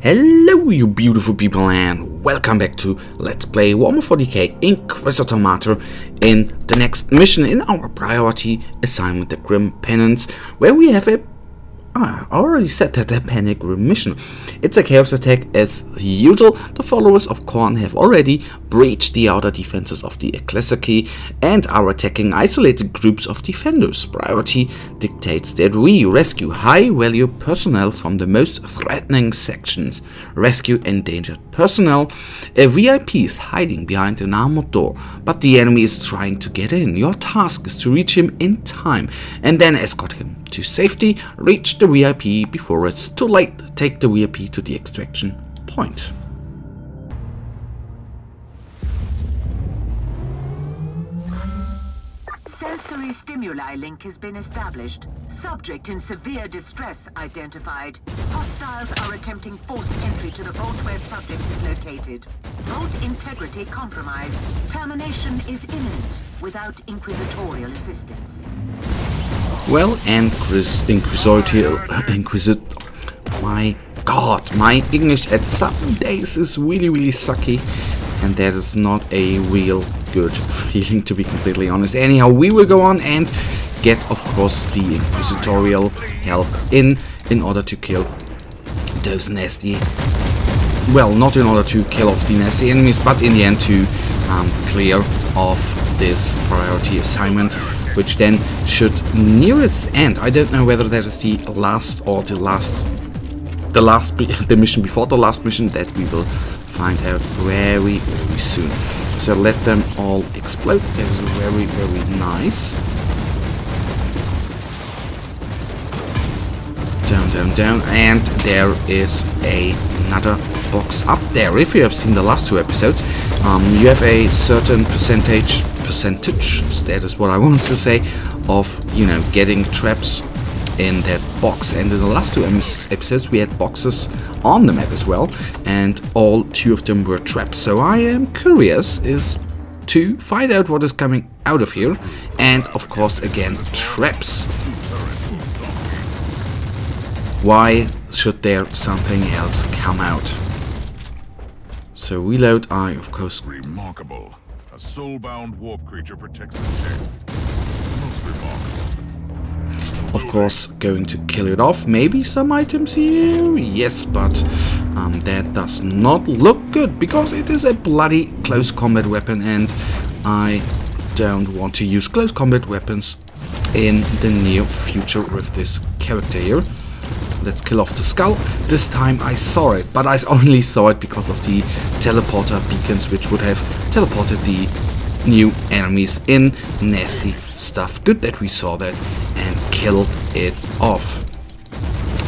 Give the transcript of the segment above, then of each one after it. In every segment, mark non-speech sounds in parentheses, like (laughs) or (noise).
Hello you beautiful people and welcome back to Let's Play Warhammer 40k Inquisitor Martyr in the next mission in our priority assignment the Grim Penance where we have a Ah, I already said that the panic remission. It's a chaos attack as usual. The followers of Khorne have already breached the outer defenses of the Ecclesiarchy and are attacking isolated groups of defenders. Priority dictates that we rescue high-value personnel from the most threatening sections. Rescue endangered personnel. A VIP is hiding behind an armored door, but the enemy is trying to get in. Your task is to reach him in time and then escort him to safety, reach the VIP before it's too late. Take the VIP to the extraction point. Sensory stimuli link has been established. Subject in severe distress identified. Hostiles are attempting forced entry to the vault where subject is located. Vault integrity compromised. Termination is imminent without inquisitorial assistance. Well, Inquis Inquisitor, Inquisit, my god, my English at some days is really, really sucky, and that is not a real good (laughs) feeling to be completely honest. Anyhow, we will go on and get, of course, the Inquisitorial help in, in order to kill those nasty, well, not in order to kill off the nasty enemies, but in the end to um, clear off this priority assignment which then should near its end. I don't know whether that is the last or the last, the last, (laughs) the mission before the last mission that we will find out very, very soon. So let them all explode. That is very, very nice. Down, down, down, and there is a, another box up there. If you have seen the last two episodes, um, you have a certain percentage, percentage, that is what I want to say, of, you know, getting traps in that box. And in the last two episodes, we had boxes on the map as well, and all two of them were traps. So I am curious is to find out what is coming out of here, and of course, again, traps. Why should there something else come out? So reload I of course Remarkable. Soulbound warp creature protects the chest. Most remarkable. of course going to kill it off. Maybe some items here? Yes, but um, that does not look good because it is a bloody close combat weapon and I don't want to use close combat weapons in the near future with this character here. Let's kill off the skull. This time I saw it, but I (laughs) only saw it because of the teleporter beacons, which would have teleported the new enemies in nasty stuff. Good that we saw that and kill it off.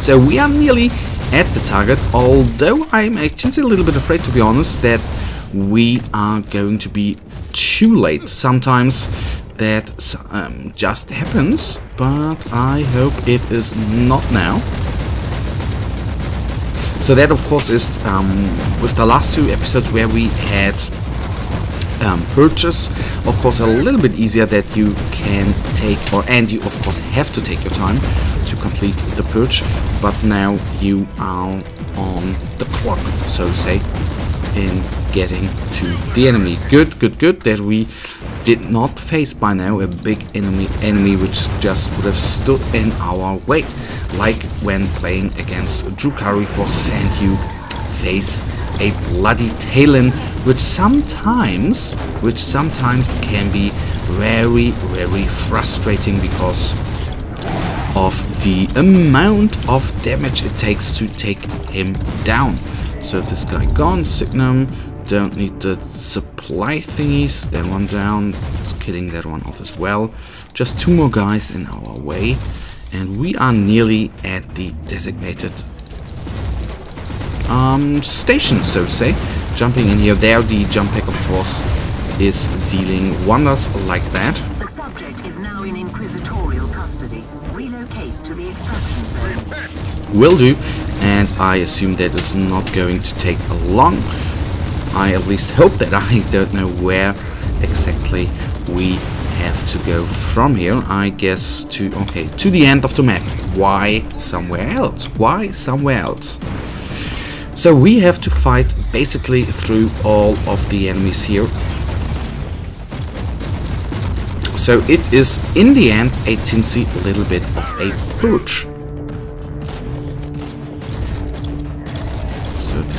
So we are nearly at the target, although I'm actually a little bit afraid, to be honest, that we are going to be too late. Sometimes that um, just happens, but I hope it is not now. So that of course is um, with the last two episodes where we had um, purchase, of course a little bit easier that you can take, or and you of course have to take your time to complete the purge, but now you are on the clock, so to say, in getting to the enemy. Good, good, good that we did not face by now a big enemy enemy which just would have stood in our way like when playing against Drukhari forces and you face a bloody Talon which sometimes which sometimes can be very very frustrating because of the amount of damage it takes to take him down so this guy gone Signum don't need the supply thingies. That one down. It's killing that one off as well. Just two more guys in our way. And we are nearly at the designated um, station, so to say. Jumping in here. There, the jump pack, of course, is dealing wonders like that. The subject is now in inquisitorial custody. Relocate to the extraction zone. Will do. And I assume that is not going to take long. I at least hope that (laughs) I don't know where exactly we have to go from here. I guess to, okay, to the end of the map. Why somewhere else? Why somewhere else? So we have to fight basically through all of the enemies here. So it is in the end a tinsy little bit of a purge.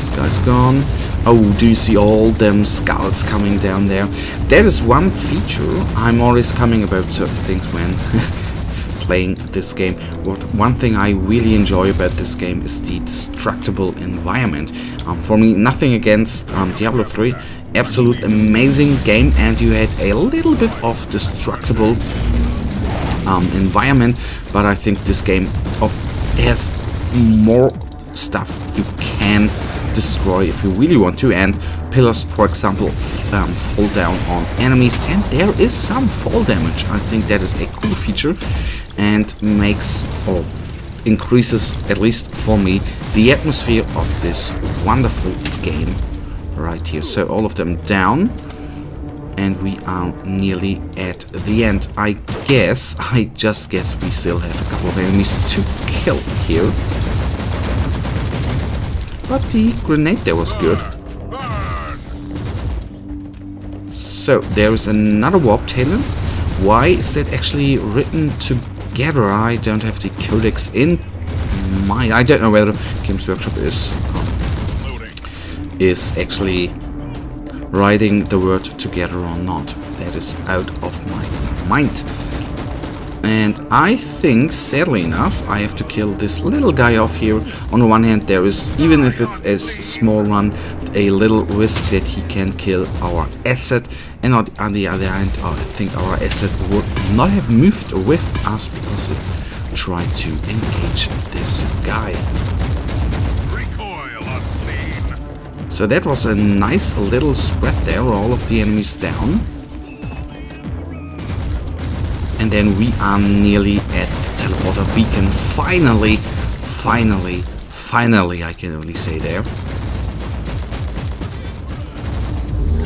This guy's gone. Oh, do you see all them skulls coming down there? That is one feature. I'm always coming about certain things when (laughs) playing this game. What One thing I really enjoy about this game is the destructible environment. Um, for me, nothing against um, Diablo 3. Absolute amazing game and you had a little bit of destructible um, environment, but I think this game of has more stuff you can destroy if you really want to and pillars for example um, fall down on enemies and there is some fall damage. I think that is a cool feature and makes or increases at least for me the atmosphere of this wonderful game right here. So all of them down and we are nearly at the end. I guess (laughs) I just guess we still have a couple of enemies to kill here but the grenade there was good. So, there is another warp talon. Why is that actually written together? I don't have the codex in mind. I don't know whether Games Workshop is is actually writing the word together or not. That is out of my mind. And I think, sadly enough, I have to kill this little guy off here. On the one hand, there is, even if it's a small one, a little risk that he can kill our asset. And on the other hand, oh, I think our asset would not have moved with us because it tried to engage this guy. So that was a nice little spread there, all of the enemies down. And then we are nearly at the teleporter beacon. Finally, finally, finally, I can only say there.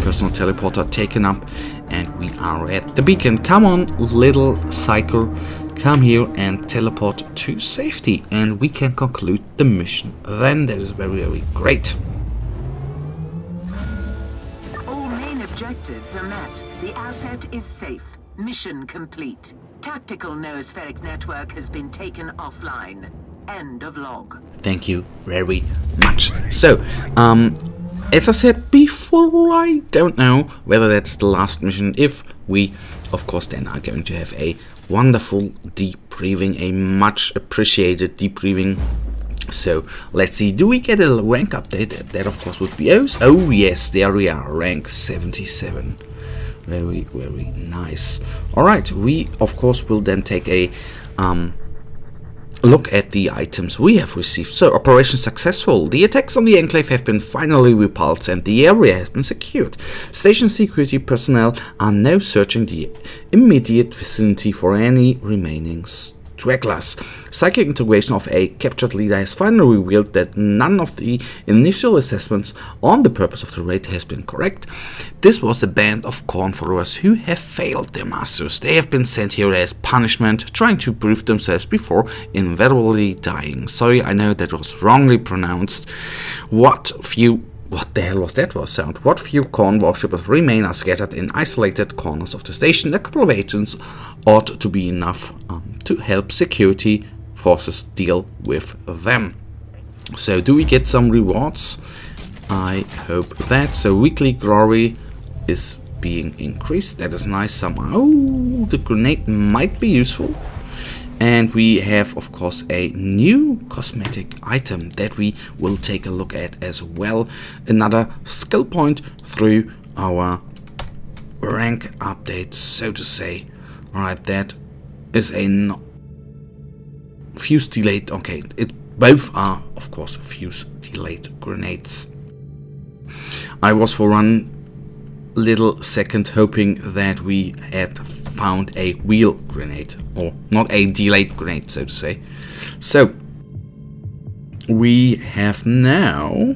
Personal teleporter taken up and we are at the beacon. Come on, little cycle. Come here and teleport to safety and we can conclude the mission. Then that is very, very great. All main objectives are met. The asset is safe. Mission complete. Tactical noospheric network has been taken offline. End of log. Thank you very much. So, um, as I said before, I don't know whether that's the last mission. If we, of course, then are going to have a wonderful debriefing, a much appreciated debriefing. So let's see, do we get a rank update? That of course would be oh, oh yes, there we are, rank 77 very very nice. All right we of course will then take a um, look at the items we have received. So operation successful. The attacks on the enclave have been finally repulsed and the area has been secured. Station security personnel are now searching the immediate vicinity for any remaining Draglas. Psychic integration of a captured leader has finally revealed that none of the initial assessments on the purpose of the raid has been correct. This was the band of Khorne followers who have failed their masters. They have been sent here as punishment, trying to prove themselves before inevitably dying. Sorry, I know that was wrongly pronounced. What few what the hell was that was sound? What few Khorne worshippers remain are scattered in isolated corners of the station. A couple of agents ought to be enough um, to help security forces deal with them. So do we get some rewards? I hope that. So weekly glory is being increased. That is nice somehow. Oh, the grenade might be useful. And we have, of course, a new cosmetic item that we will take a look at as well. Another skill point through our rank update, so to say. Alright, that is a no fuse delayed. Okay, it both are, of course, fuse delayed grenades. I was for one little second hoping that we had found a wheel grenade, or not a delayed grenade, so to say. So, we have now...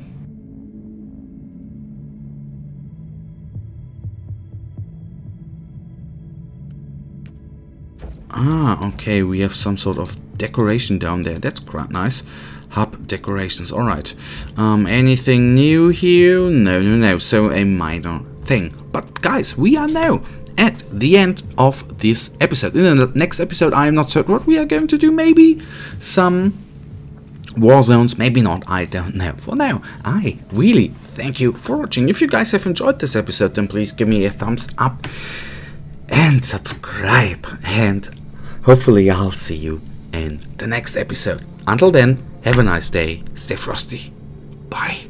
Ah, okay, we have some sort of decoration down there. That's quite nice. Hub decorations, alright. Um, anything new here? No, no, no, so a minor thing. But guys, we are now at the end of this episode. In the next episode, I am not certain what we are going to do. Maybe some war zones, maybe not, I don't know. For now, I really thank you for watching. If you guys have enjoyed this episode, then please give me a thumbs up and subscribe. And hopefully, I'll see you in the next episode. Until then, have a nice day, stay frosty. Bye.